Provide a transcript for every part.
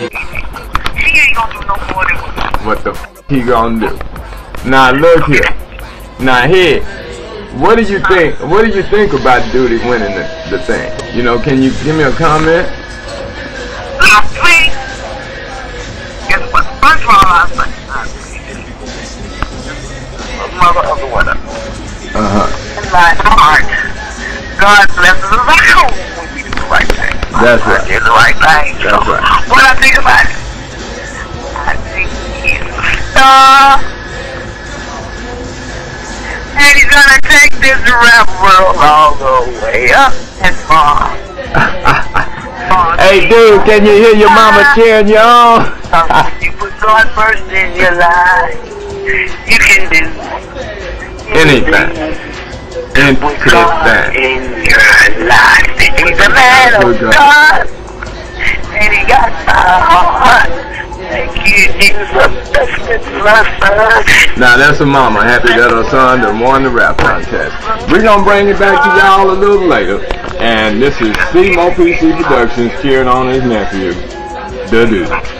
He ain't gonna do no more than what. What the f- he gonna do? Now look here. Now here, what do you think? What do you think about Dudie winning the, the thing? You know, can you give me a comment? I think. First of all, I think. Mother of the winner. Uh huh. In my heart, God blesses us all That's I right. did the right thing. So, That's right. what I think about it, I think he's a star. And he's gonna take this rap world all the way up and far. hey, dude, can you hear your mama cheering you on? You put God first in your life, you can do Anything. God Anything. in your life. He's a man Oh, of God. And he got my heart. Thank you, Jesus. That's good, my son. Now that's a mama happy that her son done won the rap contest. We're gonna bring it back to y'all a little later. And this is CMO PC Productions cheering on his nephew, the dude.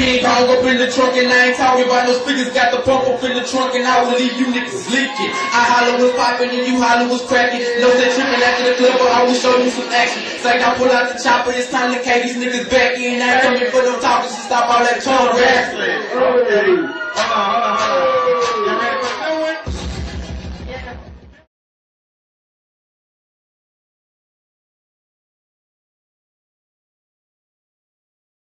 King Kong up in the trunk and I ain't talking about no speakers. Got the pump up in the trunk and I will leave you niggas leaking. I holler was popping and you holler was cracking. No sense tripping after the club, but I will show you some action. Like I pull out the chopper, it's time to K these niggas back in. I ain't coming for no talking, so stop all that tongue wrestling.